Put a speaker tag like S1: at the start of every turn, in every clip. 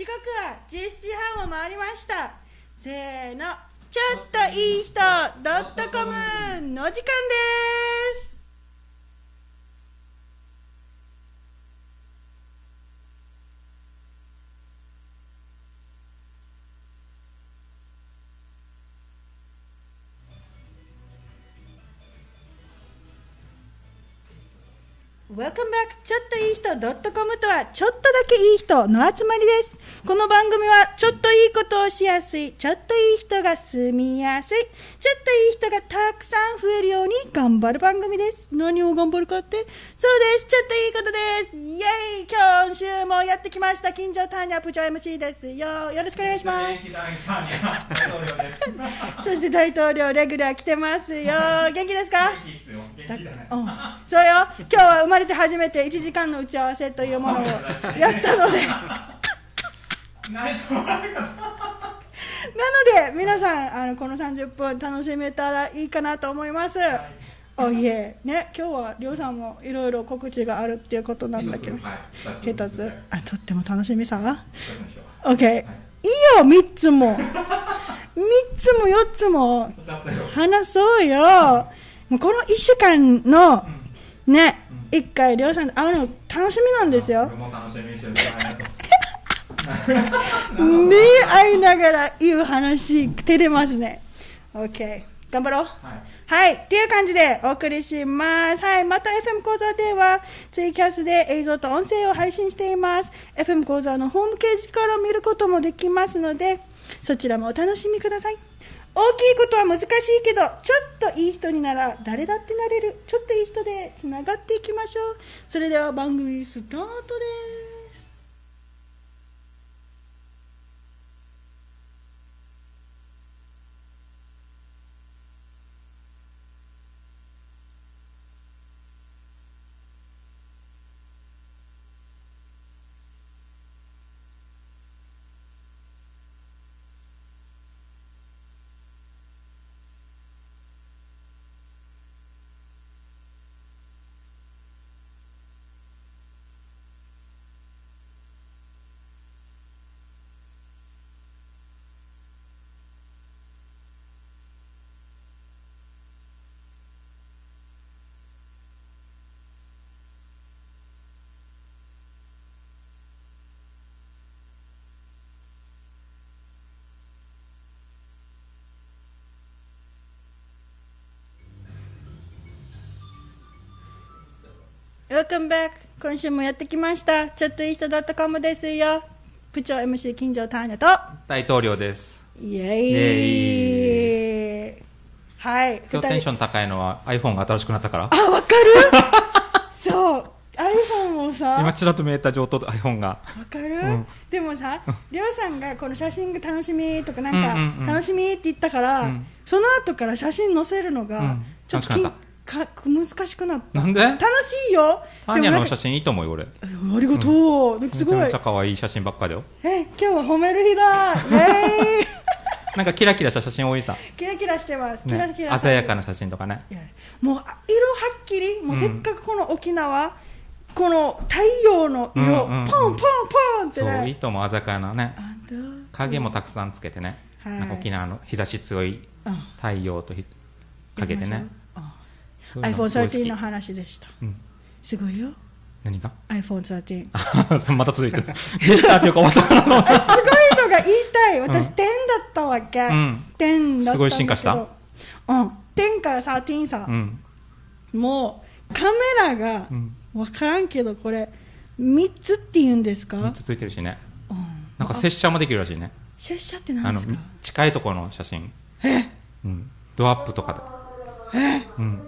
S1: 時刻は17時半を回りました。せーの。ちょっといい人ドットコムの時間です「Welcome back. ちょっといい人 .com」とはちょっとだけいい人の集まりです。この番組はちょっといいことをしやすいちょっといい人が住みやすいちょっといい人がたくさん増えるように頑張る番組です。何を頑張るかって？そうです。ちょっといいことです。イエーイ！今週もやってきました。近所ターニャプチョ MC です。よよろしくお願いします。そして大統領レギュラー来てます。よ元気ですか？うん、そうよ。今日は生まれて初めて1時間の打ち合わせというものを やったので。なので皆さんあのこの30分楽しめたらいいかなと思います、おいえ。ね今日はりょうさんもいろいろ告知があるっていうことなんだけど。一つあとっても楽しみさが OK、い、いよ3つも。3つも4つも。話そうよ。もうこの1週間のね、1回りょうさんと会うの楽しみなんですよ。目合いながら言う話照れますね。OK 頑張ろう。はい、っていう感じでお送りします。はい、また FM 講座ではツイキャスで映像と音声を配信しています。FM 講座のホームページから見ることもできますので、そちらもお楽しみください。大きいことは難しいけど、ちょっといい人になら誰だってなれる。ちょっといい人でつながっていきましょう。それでは番組スタートです。Welcome back. 今週もやってきました。ちょっといい人 .com ですよ。部長 MC 金城ターニャと。
S2: 大統領です。
S1: イエーイ。
S2: イエ
S1: はい。
S2: 今日テンション高いのは iPhone が新しくなったから。
S1: あわかる？そう。iPhone をさ。
S2: 今ちらっと見えた上等 iPhone が。
S1: わかる、
S2: うん。
S1: でもさりょうさんがこの写真が楽しみとかなんか、
S2: うんうんうん。
S1: 楽しみって言ったから、
S2: うん。
S1: その後から写真載せるのが、
S2: うん。
S1: ちょっとき
S2: 楽しくなっ
S1: か難しくなった。
S2: なんで？
S1: 楽しいよ。
S2: ターニャ
S1: でもなんか
S2: の写真いいと思うよ俺。
S1: ありがとう、すごい。
S2: めちゃめちゃ可愛い写真ばっかだよ。
S1: え今日は褒める日だ。イエーイ。
S2: なんかキラキラした写真多いさ、
S1: キラキラしてます。キラキ
S2: ね、
S1: ラ
S2: 鮮やかな写真とかね。
S1: もうあ色はっきり。もう
S2: うん。
S1: せっかくこの沖縄、この太陽の色、
S2: うんうんうん。
S1: ポンポンポンって
S2: そうい
S1: ね
S2: いと思う鮮やかなね。影もたくさんつけてね、
S1: はい。
S2: 沖縄の日差し強い
S1: あ
S2: 太陽とひ影でね
S1: iPhone13 の話でした。
S2: うん、
S1: すごいよ。
S2: 何が
S1: ？iPhone13
S2: あそうまた続いてる。でしたっていうか終わったな
S1: あすごいのが言いたい。私、10だったわけ、
S2: うん。
S1: 10だった
S2: すごい進化した。
S1: うん。10から13さ、
S2: うん。
S1: もうカメラが
S2: うん。
S1: 分からんけどこれ3つって言うんですか、
S2: 3つついてるしね。
S1: うん。
S2: なんか接写もできるらしいね。
S1: 拙者って
S2: あの
S1: 何ですか？
S2: 近いところの写真。
S1: え？
S2: うん、ドアップとかで、うん、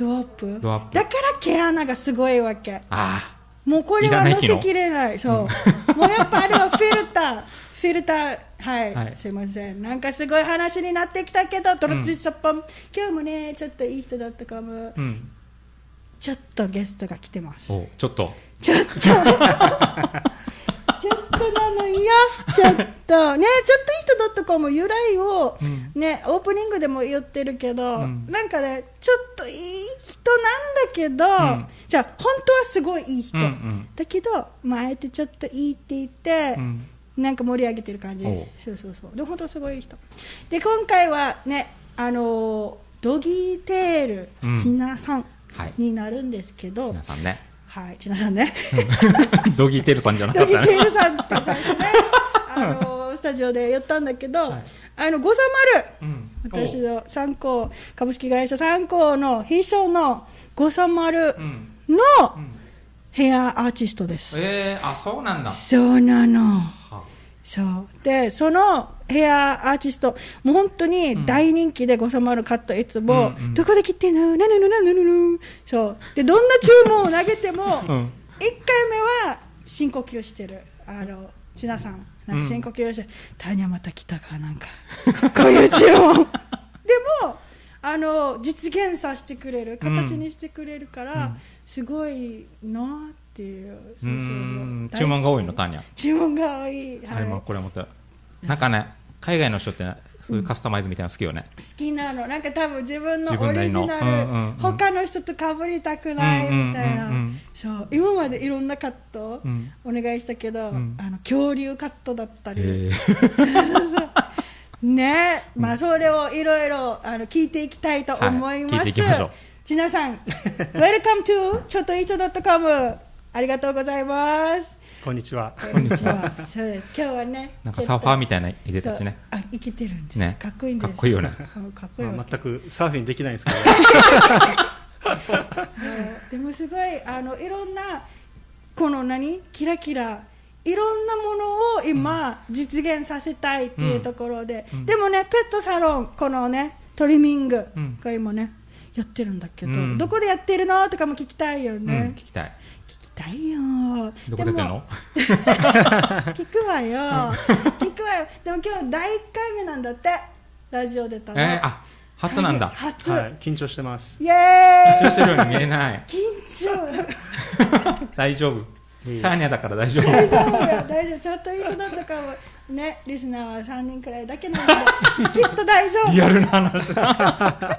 S1: ドアップ？
S2: ドアップ。
S1: だから毛穴がすごいわけ。
S2: あ
S1: もうこれはい
S2: らない機能。
S1: 乗せきれない。そう、もうやっぱあれはフィルター。フィルター。はい、
S2: はい。
S1: すいません。なんかすごい話になってきたけどドロッツシャッポン、今日もねちょっといい人だったかも。
S2: あうん。
S1: ちょっとゲストが来てます。
S2: おちょっと。
S1: ちょっと ちょっとなのよちょっと ねちょっといい人 .com 由来を、
S2: うん。
S1: ねオープニングでも言ってるけど、
S2: うん。
S1: なんかねちょっといい人なんだけど、
S2: ん。
S1: じゃあ本当はすごいいい人、
S2: うんうん。
S1: だけど、まあ、あえてちょっといいって言って、
S2: うん。
S1: なんか盛り上げてる感じ。そうそうそう。で本当すごい人。で今回はねあのドギーテール
S2: うん。
S1: ちなさん
S2: はい。
S1: になるんですけど、
S2: 皆さんね
S1: はい。ちなさんね。
S2: ドギーテールさんじゃなか
S1: ドギ
S2: ったね。
S1: ーテールさんって最初ねあのスタジオで言ったんだけど、
S2: はい。
S1: あの五三丸
S2: うん。
S1: 私の参考株式会社参考の秘書の五三丸
S2: うん。
S1: の
S2: うん。
S1: ヘアアーティストです、
S2: えー、あそうなんだ。
S1: そうなの。
S2: は
S1: そう。でそのヘアアーティストもう本当に大人気で五三丸カットいつも、
S2: うんうん。
S1: どこで切ってんの？なぬぬなぬぬぬそう。でどんな注文を投げても、
S2: うん。
S1: 1回目は深呼吸してる。あの千奈さん。なんか深呼吸して「タニャまた来たか」なんか。こういう注文でもあの実現させてくれる。形にしてくれるから、
S2: うん。
S1: すごいなっていう。
S2: 注文が多いのターニャ
S1: 注文が多い、
S2: は、
S1: はいい、
S2: もうこれ持ってなんかね海外の人ってねそういうカスタマイズみたいなの好きよね、
S1: 好きなの。なんか多分自分のオリジナル、
S2: うんうんうん
S1: 他の人と被りたくないみたいな、
S2: うんうんうんうん
S1: そう今までいろんなカット
S2: うん。
S1: お願いしたけど、
S2: ん。
S1: あの恐竜カットだったり、
S2: え。
S1: そうそうそうねまあそれをいろいろあの聞いていきたいと思います、
S2: はい。聞いていきましょう。
S1: ちなさん Welcome to ちょっといい人 .com ありがとうございます
S3: こんにちは。
S1: こんにちは。そうです。今日はね
S2: なんかサーファーみ
S1: た
S2: たいないでたちね。
S1: あ生きてるんです、
S2: ね。
S1: かっこいいんです。
S2: かっこいいよね。
S1: うんかっこいいわ
S3: まあ全くサーフィンできないんですけど、
S1: でもすごいあのいろんなこの何キラキラいろんなものを今、実現させたいっていうところで、
S2: うん。
S1: でもねペットサロンこのねトリミング
S2: うん。
S1: が今ねやってるんだけど、
S2: うん。
S1: どこでやってるの？とかも聞きたいよ
S2: うん
S1: ね
S2: 聞、きたい
S1: いよ。
S2: どこ出てんの？
S1: 聞くわよ。聞くわよ。でも今日第1回目なんだって。ラジオ出たの、
S2: えー、あ初なんだ。
S1: 初、
S3: はい、緊張してます。
S1: イエーイ。
S2: 緊張してるように見えない。
S1: 緊張。
S2: 大丈夫。ターニャだから大丈夫。
S1: 大丈夫よ。大丈夫。ちょっといい人だったかも。ねリスナーは3人くらいだけなのできっと大丈夫。
S2: リアルな話だ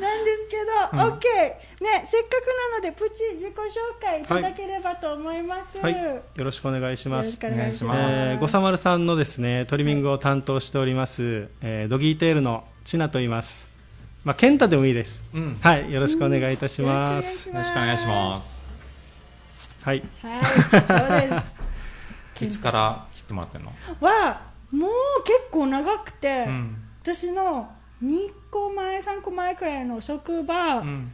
S1: なんですけど、オッケーねせっかくなのでプチ自己紹介いただければと思います、
S3: はい、よろしくお願いします。
S1: よろし。くお願いし
S2: お
S1: ます、
S3: えー、ごさまるさんのですねトリミングを担当しております、えードギーテールのチナと言います。まあケンタでもいいです。
S2: うん。
S3: はい、よろしくお願いいたします。
S2: よろしくお願いします。
S3: はい、
S1: はい。そうです。
S2: いつから切ってもらってんの？
S1: はもう結構長くて、
S2: うん。
S1: 私の2個前3個前くらいの職場
S2: うん。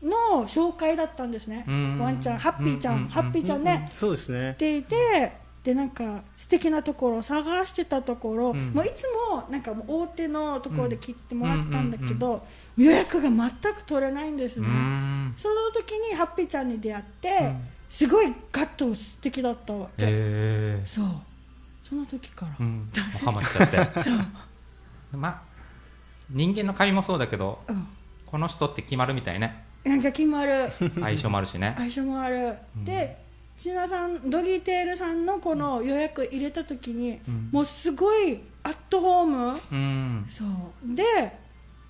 S1: の紹介だったんですね、
S2: うん。
S1: ワンちゃんハッピーちゃん、
S2: うん。うん。
S1: ハッピーちゃんね、
S3: そうですね。
S1: っていてでなんか素敵なところを探してたところ、
S2: うん。
S1: もういつもなんかもう大手のところで切ってもらってたんだけど、予約が全く取れないんです
S2: う
S1: ね、
S2: ん。
S1: その時にハッピーちゃんに出会って、
S2: うん。
S1: すごいカット素敵だったわけ、
S2: え
S1: そう。その時から、
S2: ー、うん。ハマっちゃって。
S1: そう、
S2: まあ人間の髪もそうだけど
S1: うん、
S2: この人って決まるみたいね。
S1: なんか決まる。
S2: 相性もあるしね。
S1: 相性もある、
S2: うん。
S1: で千奈さんドギーテールさんのこの予約入れた時に、
S2: うん。
S1: もうすごいアットホーム。
S2: うん。
S1: そう。で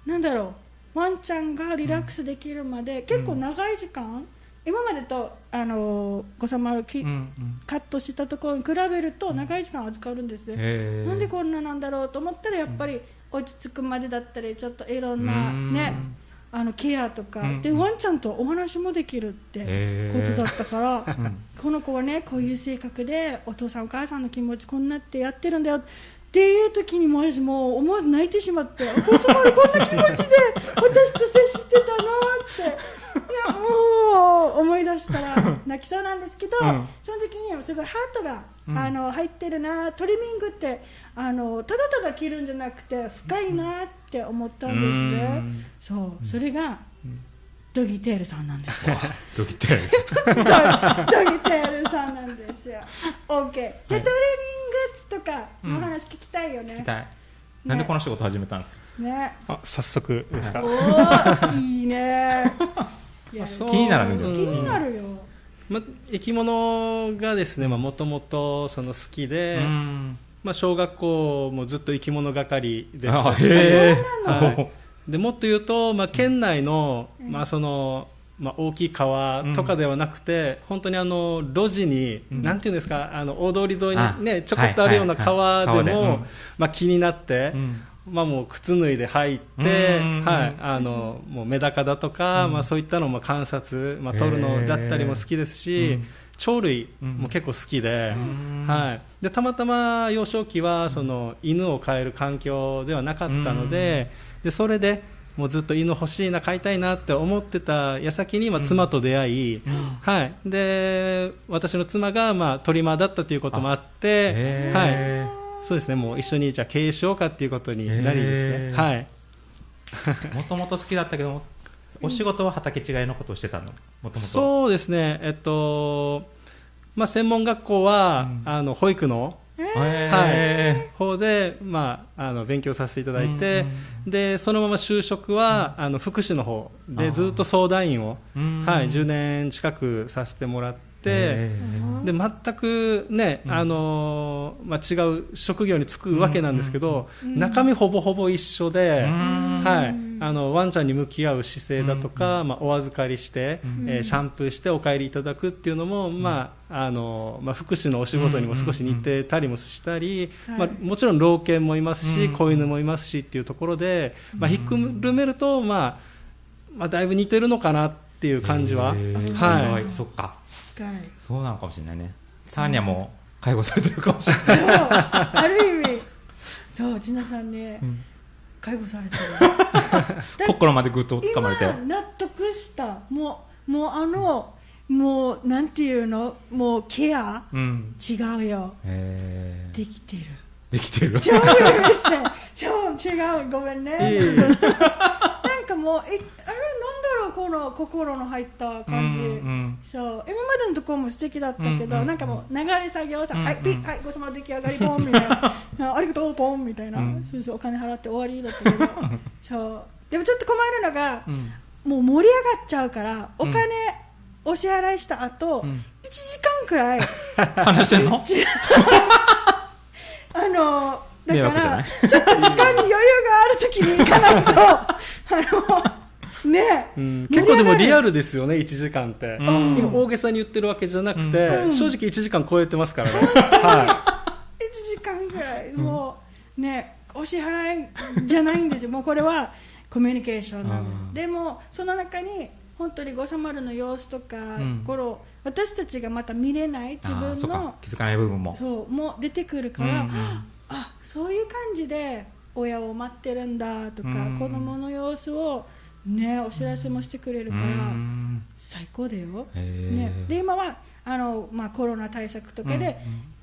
S1: なんだろう。ワンちゃんがリラックスできるまで、結構長い時間今までとあのごさまるき、
S2: うんうん。
S1: カットしたところに比べると長い時間預かるんですね、
S2: へー。
S1: なんでこんななんだろうと思ったらやっぱり落ち着くまでだったりちょっといろんな
S2: うん。
S1: ねあのケアとか、
S2: うん。
S1: でワンちゃんとお話もできるってことだったから、
S2: うん。
S1: この子はねこういう性格でお父さんお母さんの気持ちこんなってやってるんだよっていう時にも私もう思わず泣いてしまって「お父様にこんな気持ちで私と接してたの?」っていやもう思い出したら泣きそうなんですけど、
S2: うん。
S1: その時にすごいハートが、
S2: うん
S1: あの入ってるなトリミングってあのただただ切るんじゃなくて深いなって思ったんですね、
S2: うん。
S1: そう。それが、ドギテールさんなんですよ。
S2: ドキッて
S1: ドギテールさんなんですよ。OK じゃあ、トレーニングとかの話聞きたいよね。
S2: 聞き、たい。なんでこの仕事始めたんですか？
S1: ね。
S3: あ、早速ですか？
S1: おーいいね。いや
S3: そう
S2: 気になる
S1: 気になるよ、
S3: ま、生き物がですね、まあ、もともとその好きで、
S2: うん。
S3: まあ、小学校もずっと生き物係でしたし、でもっと言うと、まあ、県内の,、まあそのまあ、大きい川とかではなくて、本当にあの路地に、
S2: うん。
S3: なんていうんですかあの大通り沿い
S2: あ
S3: にねちょこっとあるような川でも、まあ、気になって、
S2: うん
S3: まあ、もう靴脱いで入って、
S2: うん。
S3: はい、あのもうメダカだとか、
S2: うん。
S3: まあ、そういったのをまあ観察、まあ、撮るのだったりも好きですし、
S2: うん。
S3: 鳥類
S2: うん。
S3: も結構好きで,、
S2: うん。
S3: はい、でたまたま幼少期はその犬を飼える環境ではなかったので,、でそれでもうずっと犬欲しいな飼いたいなって思ってた矢先に、まあ、妻と出会い、はい、で私の妻がまあトリマーだったということもあって、はい、そうですね。もう一緒にじゃあ経営しようかっていうことになりですね、はい、
S2: もともと好きだったけどお仕事は畑違いのことをしてたの？もともと。
S3: そうですね。えっとまあ専門学校は、
S2: うん。
S3: あの保育の
S2: へ
S3: 方で、まあ、あの勉強させていただいて、
S2: うん
S3: でそのまま就職は、あの福祉の方でずっと相談員を、
S2: うん。
S3: はい、10年近くさせてもらっで全くね、
S2: うん。
S3: あのーまあ、違う職業に就くわけなんですけど、
S1: うん。
S3: 中身ほぼほぼ一緒で、
S2: うん。
S3: はい、あのワンちゃんに向き合う姿勢だとか、まあ、お預かりして、
S2: うん。
S3: えーシャンプーしてお帰りいただくっていうのも、まああのまあ、福祉のお仕事にも少し似てたりもしたり、
S1: うん
S3: まあ、もちろん老犬もいますし、
S2: うん。
S3: 子犬もいますしっていうところで、まあ、ひっくるめると、まあまあ、だいぶ似てるのかなっていう感じは、はい。
S2: そっか
S1: 深い。
S2: そうなのかもしれないね。サーニャも介護されてるかもしれない。
S1: そう。ある意味。そう千奈さんね、
S2: うん。
S1: 介護されてる。
S2: 心までぐっと掴まれて。
S1: 今納得した。もうもうあのもうなんていうの？もうケア？
S2: うん。
S1: 違うよ。できてる。
S2: できてる。
S1: 超許して超違う。ごめんねもうえあれなんだろうこの心の入った感じ、
S2: うんうん
S1: そう。今までのところも素敵だったけど、
S2: うんうん
S1: なんかもう流れ作業さ、
S2: うんうん。
S1: はいピッはいごちそうさま出来上がりポンみたいな。あありがとうポンみたいな、
S2: うん。
S1: そうそうお金払って終わりだったけど。そう。でもちょっと困るのが、
S2: うん。
S1: もう盛り上がっちゃうからお金、お支払いした後、
S2: うん。
S1: 1時間くらい
S2: 話してんの？
S1: あのだからちょっと時間に余裕がある時に行かないと。あのね。
S3: うん。結構でもリアルですよね1時間って、
S2: うん。
S3: 今大げさに言ってるわけじゃなくて、
S1: うん。
S3: 正直1時間超えてますからね、は
S1: 1時間ぐらいもうねお支払いじゃないんですよ。もうこれはコミュニケーションなの
S2: うん。
S1: でもその中に本当にごさまるの様子とか、
S2: ん
S1: この私たちがまた見れない自分の
S2: 気づかない部分も。
S1: そうもう出てくるから、
S2: うんうん
S1: あそういう感じで親を待ってるんだとか、
S2: うん。
S1: 子供の様子をねお知らせもしてくれるから、
S2: うん。
S1: 最高だよ、ね、で今はあの、まあ、コロナ対策とかで、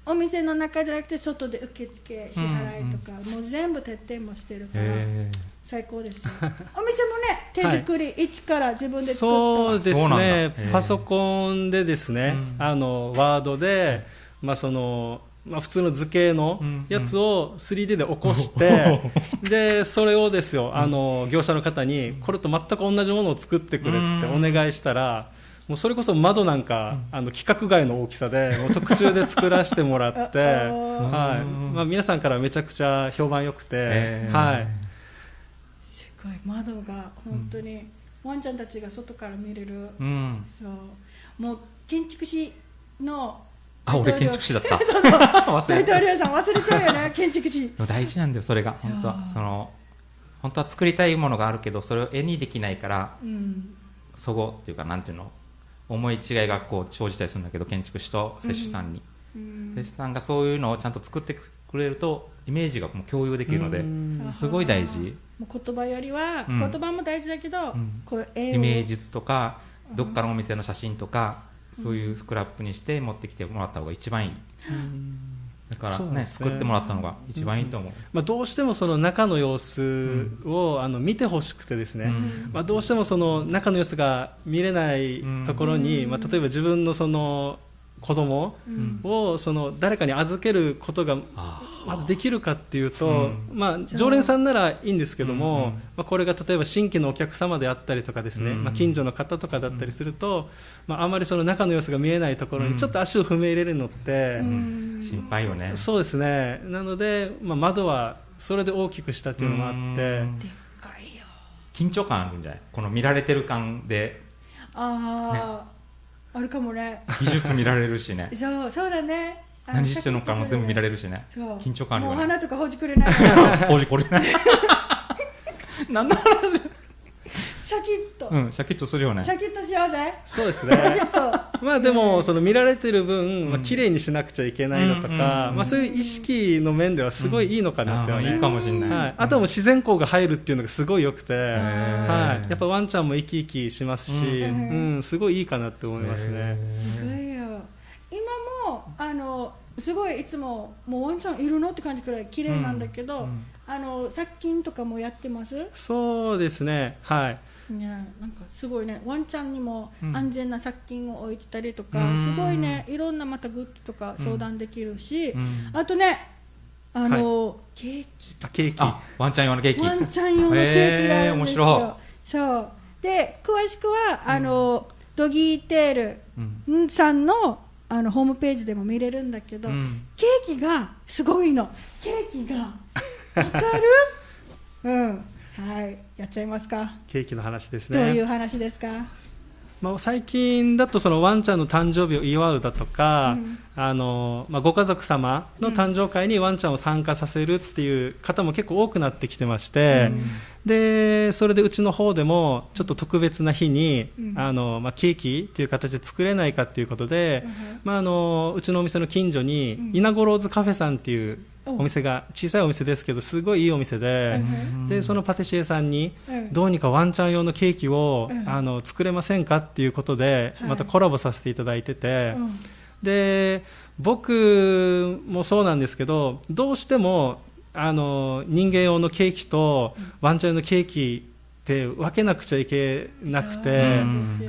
S1: お店の中じゃなくて外で受付支払いとか、もう全部徹底もしてるから
S2: へ
S1: 最高ですよ。お店もね手作り、一から自分で作った
S3: そうですね。パソコンでですね、
S2: うん。
S3: あのワードで、まあそのまあ、普通の図形のやつを 3D で起こして、でそれをですよあの業者の方にこれと全く同じものを作ってくれってお願いしたら、もうそれこそ窓なんか、あの規格外の大きさでもう特注で作らせてもらって、はい。まあ、皆さんからめちゃくちゃ評判良くて、はい、
S1: すごい。窓が本当に、ワンちゃんたちが外から見れる、
S2: うん。
S1: そう。もう建築士の
S2: あ俺建築士だっ た。
S1: 大統領さん忘れちゃうよね 建築士。
S2: 大事なんだよそれが。本当は。
S1: そ
S2: の本当は作りたいものがあるけどそれを絵にできないから
S1: うん。
S2: そごっていうかなんていうの？思い違いがこう生じたりするんだけど建築士と施主さんに、
S1: うん。
S2: 施主さんがそういうのをちゃんと作ってくれるとイメージがもう共有できるので
S3: うん。
S2: すごい大事。
S1: 言葉よりは、
S2: うん。
S1: 言葉も大事だけど、
S2: ん。
S1: こう
S2: イメージ図とかどっかのお店の写真とかそういうスクラップにして持ってきてもらった方が一番いい。だからね
S3: ね。
S2: 作ってもらったのが一番いいと思う、
S3: まあ、どうしてもその中の様子を、あの見てほしくてですね、
S2: うん。
S3: まあ、どうしてもその中の様子が見れないところに、
S1: うん。
S3: まあ、例えば自分のその子供
S1: うん。
S3: をその誰かに預けることが
S2: あ
S3: まずできるかっていうと、
S2: うん。
S3: まあ、常連さんならいいんですけども、
S2: うんうん。
S3: まあ、これが例えば新規のお客様であったりとかですね、
S2: うん。
S3: まあ、近所の方とかだったりすると、まあ、あまりその中の様子が見えないところにちょっと足を踏み入れるのって、
S1: うん。
S2: 心配よね。
S3: そうですね。なので、まあ、窓はそれで大きくしたっていうのもあって
S2: うん。
S1: でっかいよ。
S2: 緊張感あるんじゃない？この見られてる感で。
S1: ああ、あるかもね。
S2: 技術見られるしね。
S1: そうそうだね。あの
S2: 何してるのかも全部見られるしね。
S1: そう。
S2: 緊張感あるよね。
S1: もう花とかほじくれない
S2: ほじこれ 何の話？
S1: シャキッと、
S2: うんシャキッとするよね。
S1: シャキッと幸せ？
S3: そうですね。まあでもその見られてる分、まあ
S2: うん
S3: 綺麗にしなくちゃいけないのと
S2: うんうん
S3: か、
S2: うん。
S3: まあ、そういう意識の面ではすごいいいのかなってはね、
S2: あーいいかもしれない、
S3: はい、あとはもう自然光が入るっていうのがすごい良くて、
S2: ー。
S3: はい、やっぱワンちゃんも生き生きしますし、
S1: う
S3: うん。んすごいいいかなって思いますね。
S1: すごいよ。今もあのすごいいつももうワンちゃんいるのって感じくらい綺麗なんだけど、
S2: うん。
S1: あの殺菌とかもやってます？
S3: そうですね、はい、
S1: ね、なんかすごいねワンちゃんにも
S2: うん。
S1: 安全な殺菌を置いてたりとか、
S2: うん。
S1: すごいねいろんなまたグッズとか相談できるし、
S2: うん。
S1: あとねあの、ケーキ。
S3: あケーキ。
S2: あワンちゃん用のケーキ。
S1: ワンちゃん用のケーキがあるんですよ。
S2: 面。
S1: そう。で詳しくはあの、ドギーテー
S2: うん。
S1: ルさんのあのホームページでも見れるんだけど、
S2: うん。
S1: ケーキがすごいの。ケーキが。わかる？うんはいやっちゃいますか、
S3: ケーキの話ですね。
S1: どういう話ですか？
S3: まあ、最近だとそのワンちゃんの誕生日を祝うだとか、
S1: うん。
S3: あのまあ、ご家族様の誕生会にワンちゃんを参加させるっていう方も結構多くなってきてまして、でそれでうちの方でもちょっと特別な日に、
S1: うん。
S3: あのまあ、ケーキっていう形で作れないかっていうことで、
S1: うん。
S3: まあ、あのうちのお店の近所に、
S1: うん。
S3: 稲子ローズカフェさんっていう
S1: お
S3: お店が小さいお店ですけどすごいいいお店で,、
S1: うん。
S3: でそのパティシエさんに、
S1: うん。
S3: どうにかワンちゃん用のケーキを、
S1: うん。
S3: あの作れませんかっていうことで、
S1: はい。
S3: またコラボさせていただいてて、
S1: うん。
S3: で僕もそうなんですけどどうしてもあの人間用のケーキとワンちゃん用のケーキって分けなくちゃいけなくて。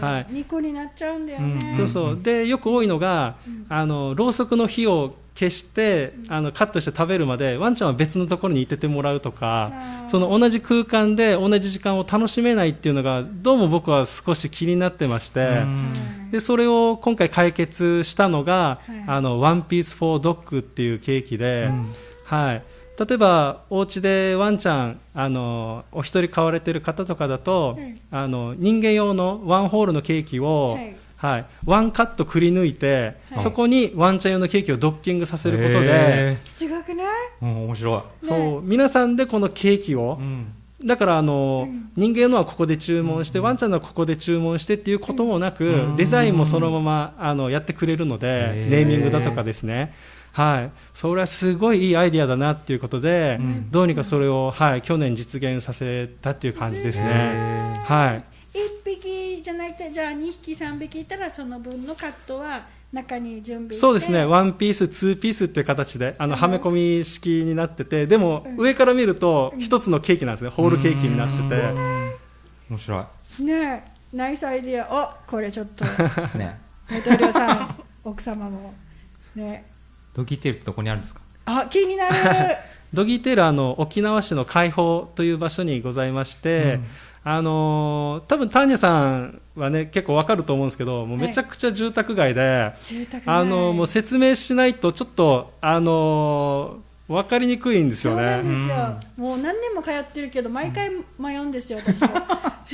S3: はい。
S1: 2個になっちゃうんだよね、
S2: うん。
S3: そうそう。でよく多いのが、
S1: うん。
S3: あのろうそくの火を消してあのカットして食べるまでワンちゃんは別のところにいててもらうとかその同じ空間で同じ時間を楽しめないっていうのがどうも僕は少し気になってまして、
S1: はい
S3: でそれを今回解決したのが、
S1: はい。
S3: あのワンピースフォードッグっていうケーキで、
S2: うん。
S3: はい、例えばお家でワンちゃんあのお一人飼われてる方とかだと、
S1: はい
S3: あの人間用のワンホールのケーキを、
S1: はい
S3: はい。ワンカットくり抜いて、
S1: はい。
S3: そこにワンちゃん用のケーキをドッキングさせることで、
S2: へ
S1: 違くない？
S2: ーうん面白い。
S3: そう皆さんでこのケーキを、
S2: うん。
S3: だからあの、
S1: うん。
S3: 人間のはここで注文して、ワンちゃんのはここで注文してっていうこともなく、
S2: うん。
S3: デザインもそのままあのやってくれるので、ネーミングだとかですね、はい、それはすごいいいアイディアだなっていうことで、
S2: うん。
S3: どうにかそれを、はい、去年実現させたっていう感じですね。
S2: へ
S3: はい。
S1: 1匹じゃなくてじゃあ2匹3匹いたらその分のカットは中に準備して。
S3: そうですね、ワンピース、ツーピースっていう形で、あの、
S1: うん。
S3: はめ込み式になってて、でも
S1: うん、
S3: 上から見ると、一つのケーキなんですね、ホールケーキになってて。
S2: 面白
S1: ねえ。ナイスアイディア。おこれちょっと。
S2: い ね
S1: 大統領さん奥様も。ね。
S2: ドギテールってどこにあるんですか？
S1: あ気になる
S3: ドギーテールはあの沖縄市の海宝という場所にございまして、
S2: うん。
S3: あのー多分ターニャさんはね結構わかると思うんですけどもうめちゃくちゃ住宅街で、
S1: 住宅街。
S3: あのーもう説明しないとちょっとあのーわかりにくいんですよ
S1: そうなん
S3: ね
S1: ですよ、もう何年も通ってるけど毎回迷うんですよ私も。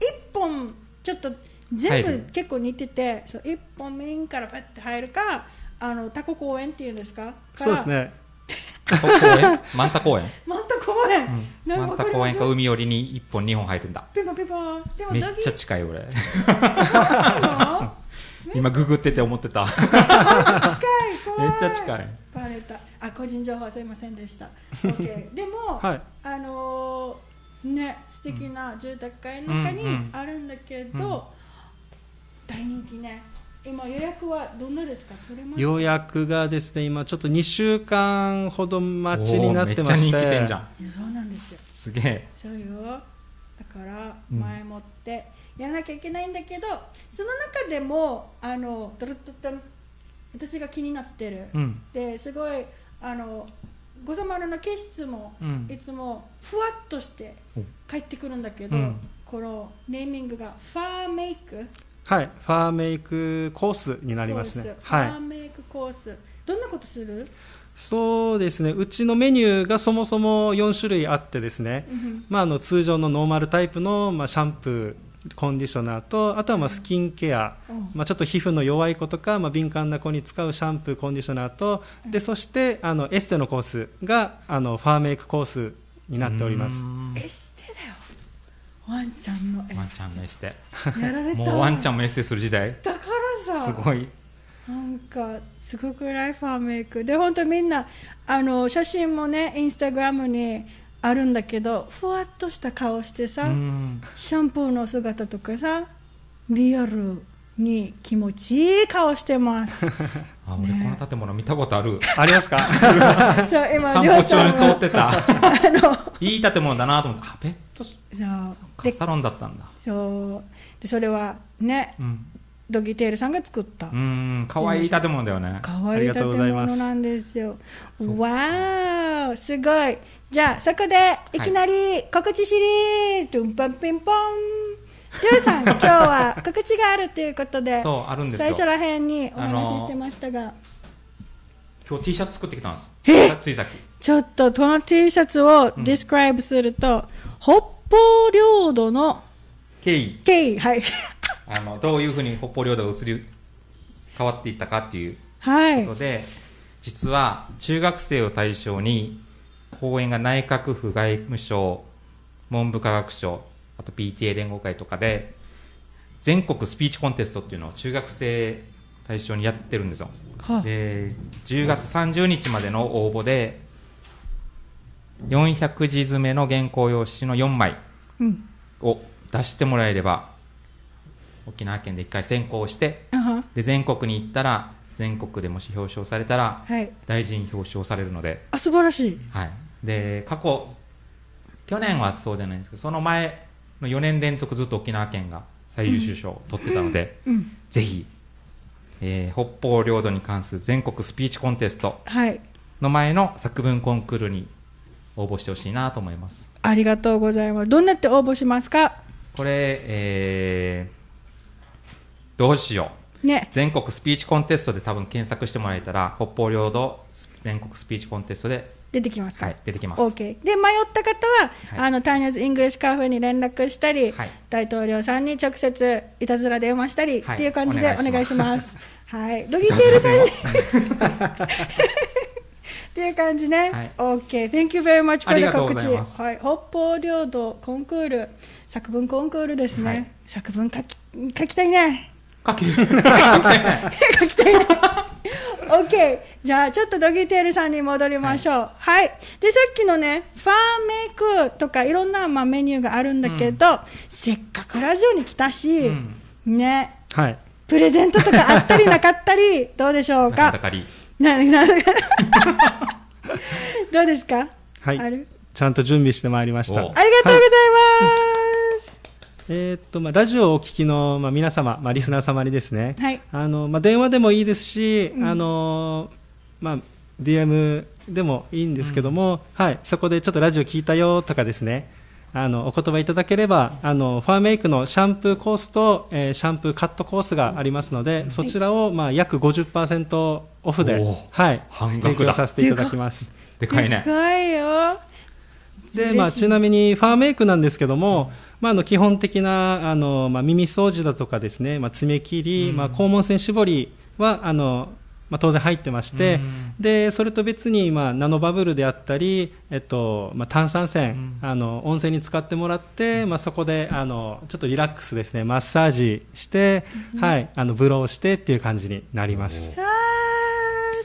S1: 一本ちょっと全部結構似ててそう一本メインからパッて入るかあのタコ公園っていうんですか？
S3: そうですね
S2: マンタ公園？
S1: マンタ公園、
S2: うん。マンタ公園か海よりに1本2本入るんだ。
S1: ピンポンピンポンでも
S2: めっちゃ近い俺。
S1: ー
S2: 今ググってて思ってた。
S1: 近い
S2: めっちゃ近い。
S1: バレた。あ個人情報すいませんでした。OK でも、
S3: はい。
S1: あのーね素敵な住宅街の中にあるんだけど、大人気ね今予約はどんなですか？
S3: 予約がですね今ちょっと2週間ほど待ちになってまして。
S2: めっちゃ人気店じゃん。
S1: そうなんですよ。
S2: すげえ。
S1: そうよ。だから
S2: うん。
S1: 前もってやらなきゃいけないんだけど、その中でもあのドルッドッドン私が気になってる、
S3: うん。
S1: ですごいあのござまるの景色も、
S3: うん。
S1: いつもふわっとして
S2: お。
S1: 帰ってくるんだけど、
S3: うん。
S1: このネーミングがファーメイク？
S3: はい。ファーメイクコースになりますね。はい。
S1: ファーメイクコース。どんなことする、
S3: そうですね。うちのメニューがそもそも4種類あってですね、
S1: うん
S3: まあ、あの通常のノーマルタイプの、まあ、シャンプコンディショナーとあとはまあスキンケア、まあ、ちょっと皮膚の弱い子とか、まあ、敏感な子に使うシャンプーコンディショナーとでそしてあのエステのコースがあのファーメイクコースになっております。
S1: エステ？だよワンちゃんのエ
S2: ワンちゃんのエステ。
S1: ステやられた。
S2: もうワンちゃんもエステする時代。
S1: だからさ。
S2: すごい。
S1: なんかすごくライファーメイク。で本当みんなあの写真もねインスタグラムにあるんだけどふわっとした顔してさ、
S2: うん。
S1: シャンプーの姿とかさリアルに気持ちいい顔してます。
S2: あ俺この建物見たことある。
S3: ありますか？
S1: 今
S2: 散歩中に通ってた。
S1: あの
S2: いい建物だなと思ってあベ
S1: そうで
S2: サロンだったんだ。
S1: そう。でそれはね
S2: うん。
S1: ドギテールさんが作った。
S2: うん可愛い建物だよね。
S1: 可愛い
S3: います。
S1: 物なんですよ。わーすごい。じゃあそこでい。きなり告知シリーズ、トゥンパンピンポン。りょうさん 今日は告知があるということで
S2: そうあるんですよ。
S1: 最初らへんにお
S2: あの
S1: 話ししてましたが、
S2: 今日 T シャツ作ってきたんです。
S1: え？
S2: ついさっき
S1: ちょっとこの T シャツをディスクライブすると、北方領土の
S2: 経緯。
S1: 経緯。はい。
S2: あのどういうふうに北方領土が移り変わっていったかっていう
S1: はい。
S2: ことで、実は中学生を対象に講演が内閣府外務省文部科学省あと PTA 連合会とかで全国スピーチコンテストっていうのを中学生対象にやってるんですよ。
S1: は
S2: で10月30日までの応募で400字詰めの原稿用紙の4枚
S1: うん。
S2: を出してもらえれば沖縄県で1回選考してで全国に行ったら全国でもし表彰されたら
S1: はい。
S2: 大臣表彰されるので,、
S1: あ素晴らしい。
S2: はい、で過去去年はそうじゃないんですけどその前の4年連続ずっと沖縄県が最優秀賞を取ってたので、
S1: うん。
S2: ぜひ、えー北方領土に関する全国スピーチコンテスト
S1: はい。
S2: の前の作文コンクールに応募してほしいなと思います。
S1: ありがとうございます。どんなって応募しますか？
S2: これ、えーどうしよう。
S1: ね。
S2: 全国スピーチコンテストで多分検索してもらえたら北方領土全国スピーチコンテストで、
S1: 出てきますか、
S2: はい、出てきます、
S1: OK で迷った方は、
S2: はい。
S1: あのタイニーズ・イングリッシュカフェに連絡したり、
S2: はい。
S1: 大統領さんに直接いたずら電話したり、
S2: はい
S1: っていう感じでお
S2: お願いし
S1: ま
S2: す。
S1: はい。ドギテールさんにっていう感じね、
S2: はい。
S1: OK Thank you very much
S2: あ
S1: for
S2: り
S1: the 告知。はい、北方領土コンクール作文コンクールですね、
S2: はい。
S1: 作文書き書きたいね。
S2: かける
S1: 書きたいね。OK じゃあちょっとドギテールさんに戻りましょう。はい、でさっきのねファーメイクとかいろんな、まあ、メニューがあるんだけど、せっかくラジオに来たし、
S2: うん。
S1: ね。
S3: はい。
S1: プレゼントとかあったりなかったり。どうでしょうか？なな どうですか、
S3: はい。
S1: ある？
S3: ちゃんと準備してまいりました。
S2: お
S1: ありがとうございます、
S3: えーっとまあ、ラジオをお聞きの、まあ、皆様、まあ、リスナー様にですね、
S1: はい。
S3: あのまあ、電話でもいいですし、
S1: うん。
S3: あのまあ、DM でもいいんですけども、はい、そこでちょっとラジオ聞いたよとかですねあのお言葉いただければあのファーメイクのシャンプーコースと、えーシャンプーカットコースがありますので、そちらを、まあ、約50%オフで、はい、
S2: 半額だ。
S3: 提供させていただきます。
S2: でかいね。
S1: でかいよ
S3: でまあ、ちなみにファーメイクなんですけども、まあ、あの基本的なあの、まあ、耳掃除だとかですね、まあ、爪切り、
S2: うん。
S3: まあ、肛門腺絞りはあの、まあ、当然入ってまして、
S2: うん。
S3: でそれと別に、まあ、ナノバブルであったり、えっとまあ、炭酸泉、
S2: うん。
S3: あの温泉に使ってもらって、まあ、そこであのちょっとリラックスですね。マッサージして、はい、あのブローしてっていう感じになります。
S1: すごい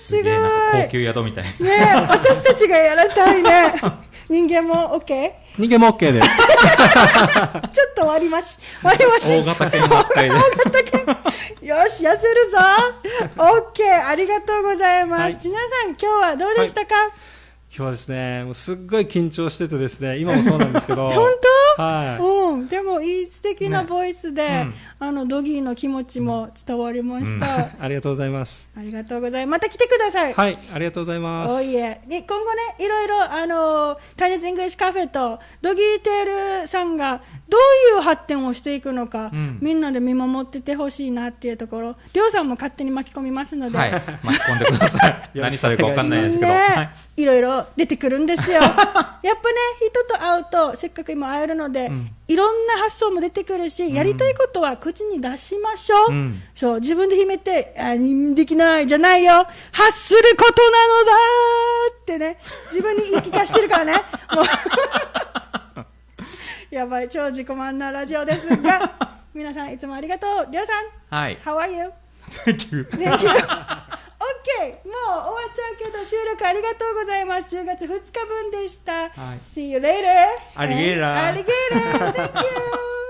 S2: すげえなんか高級宿みたい
S1: ねえ私たちがやりたいね 人間も OK
S3: 人間も OK です。
S1: ちょっと割りまし割りまし。
S2: 大型犬の扱いで。
S1: 大型犬。よし痩せるぞ。OK ありがとうございます、
S3: はい。
S1: 皆さん今日はどうでしたか、
S3: 今日はですね、もうすっごい緊張しててですね、今もそうなんですけど。
S1: 本当？
S3: はい。
S1: うん、でもいい素敵な
S2: ね。
S1: ボイスで、
S2: うん。
S1: あのドギーの気持ちも伝わりました、
S3: ありがとうございます。
S1: ありがとうございます。また来てください、
S3: はい、ありがとうございます。
S1: おいえ。で今後ね、いろいろあのタイニーズ・イングリッシュカフェとドギーテールさんがどういう発展をしていくのか、
S2: うん。
S1: みんなで見守っててほしいなっていうところ、りょうさんも勝手に巻き込みますので、
S2: はい。巻き込んでください。何されるか分かんないですけど、
S1: ね。
S2: はい。
S1: いろいろ出てくるんですよ。やっぱね、人と会うと、せっかく今会えるのので、
S2: うん
S1: いろんな発想も出てくるし、やりたいことは口に出しましょう。
S2: うん
S1: そう、自分で決めて、あできない、じゃないよ、発することなのだってね、自分に言い聞かしてるからね、もう。やばい、超自己満なラジオですが、皆さんいつもありがとう。りょうさん、
S2: はい
S1: How are you?
S2: Thank you
S1: Thank you. もう終わっちゃうけど収録ありがとうございます。10月2日分でした。See you later!
S2: ア
S1: リゲーラーアリ !Thank you!